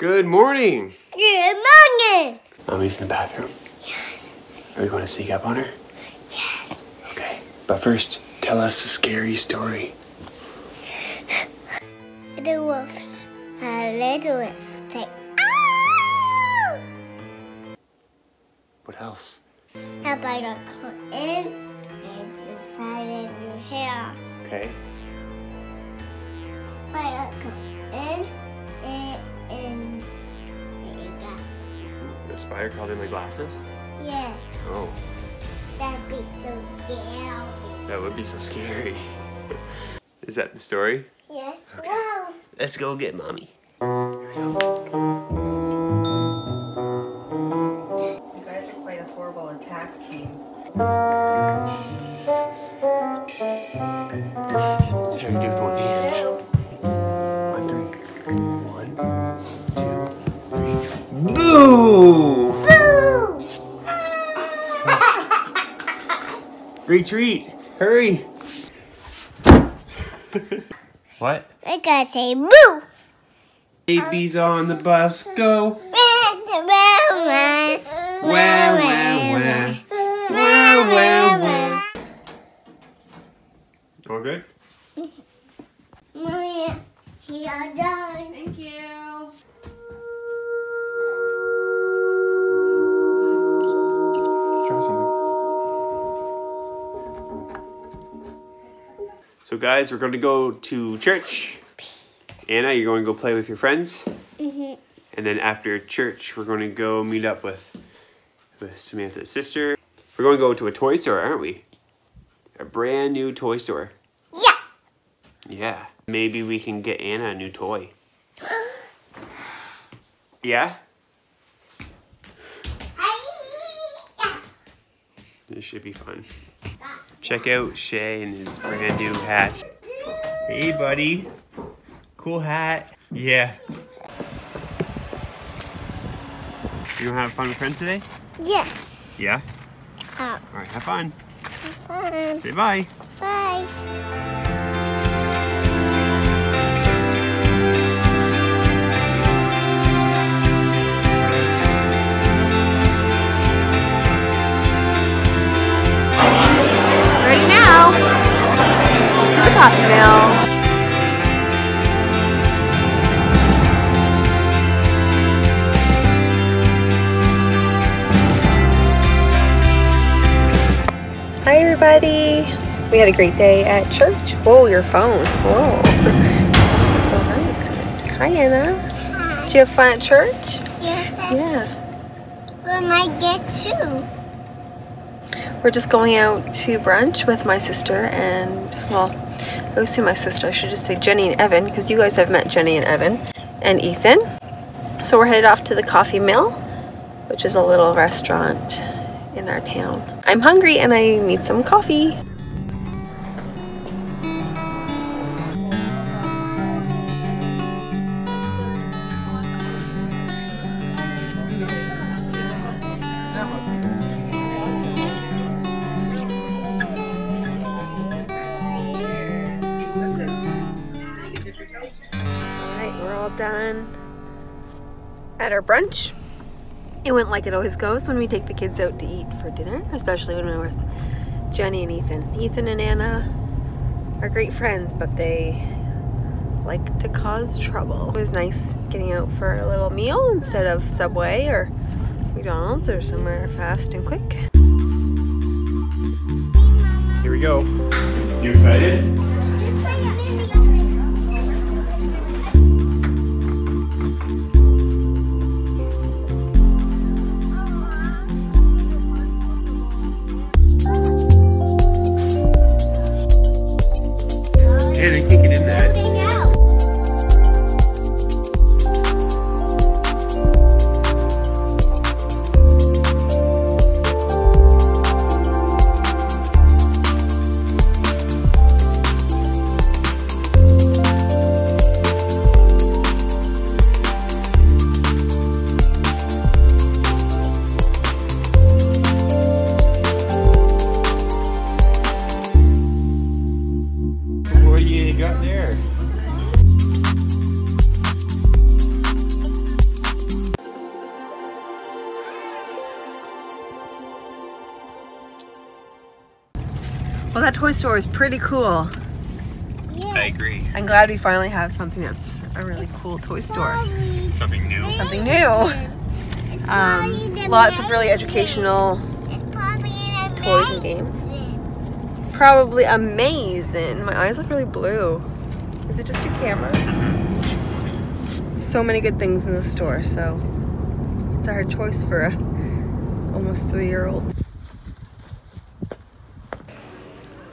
Good morning. Good morning. Mommy's in the bathroom. Yes. Are we going to sneak up on her? Yes. Okay. But first, tell us a scary story. The wolves. A little wolf. Say, "Ow!" What else? The spider come in and decided your hair. Okay. Spider come in spider crawled in my glasses? yes. Oh, That'd be so scary. that would be so scary. Is that the story? Yes. Wow. Let's go get mommy. Retreat! Hurry! what? I gotta say boo. Babies on the bus go. Wah, wah, wah. Wah, wah, wah. Wah, wah, wah. All good? Mommy, you're done. Thank you. Guys, we're going to go to church. Anna, you're going to go play with your friends. Mhm. And then after church, we're going to go meet up with, with Samantha's sister. We're going to go to a toy store, aren't we? A brand new toy store. Yeah. Yeah. Maybe we can get Anna a new toy. Yeah? This should be fun. Check out Shay and his brand new hat. Hey, buddy. Cool hat. Yeah. You gonna have fun with friends today? Yes. Yeah? Uh, All right, have fun. bye. Say bye. Bye. We had a great day at church. Whoa, your phone. Whoa. so nice. Hi Anna. Hi. Did you have fun at church? Yes, I Yeah. will I get two. We're just going out to brunch with my sister and, well, I always say my sister, I should just say Jenny and Evan because you guys have met Jenny and Evan and Ethan. So we're headed off to the Coffee Mill, which is a little restaurant in our town. I'm hungry and I need some coffee. Done at our brunch. It went like it always goes when we take the kids out to eat for dinner, especially when we're with Jenny and Ethan. Ethan and Anna are great friends, but they like to cause trouble. It was nice getting out for a little meal instead of Subway or McDonald's or somewhere fast and quick. Here we go. You excited? Man, I you got there? Well, that toy store is pretty cool. Yes. I agree. I'm glad we finally have something that's a really cool toy store. Something new. Something new. Um, lots of really educational toys and games. Probably amazing. My eyes look really blue. Is it just your camera? So many good things in the store, so it's a hard choice for a almost three-year-old.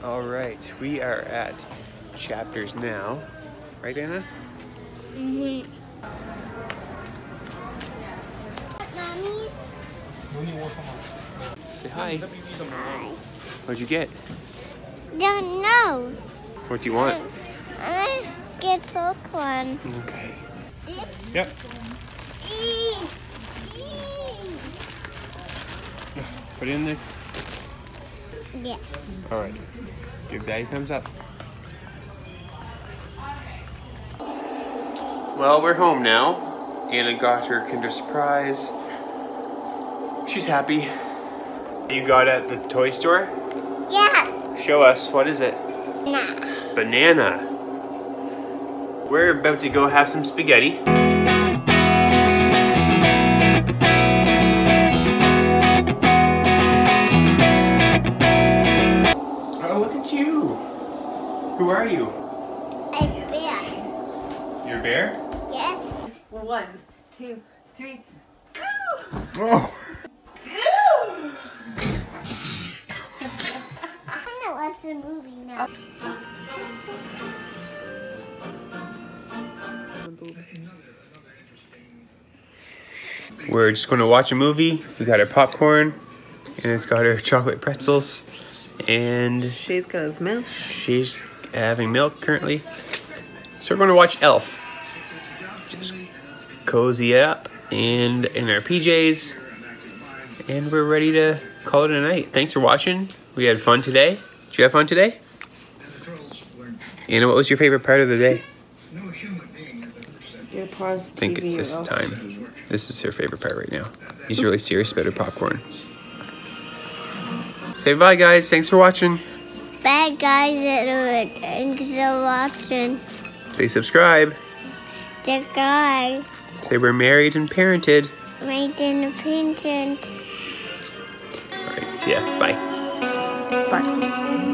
All right, we are at Chapters now. Right, Anna? Mm-hmm. Say hi. eye. What'd you get? Don't know. What do you want? I get popcorn. Okay. This. Yep. Put it in there. Yes. All right. Give Daddy thumbs up. Well, we're home now. Anna got her Kinder Surprise. She's happy. You got it at the toy store? Yes. Show us. What is it? Nah. Banana. We're about to go have some spaghetti. Oh, look at you. Who are you? I'm A bear. You're a bear? Yes. One, two, three. go! Oh. I the movie now. We're just going to watch a movie. We got our popcorn, and it's got our chocolate pretzels, and She's got his milk. she's having milk currently. So we're going to watch Elf. Just cozy up and in our PJs, and we're ready to call it a night. Thanks for watching. We had fun today. Did you have fun today? Anna, what was your favorite part of the day? Your pause I think it's this time. This is her favorite part right now. He's really serious about her popcorn. Say bye, guys. Thanks for watching. Bad guys that are thanks for watching. Please subscribe. The guy Say we're married and parented. made an painting. All right, see ya. Bye. Bye.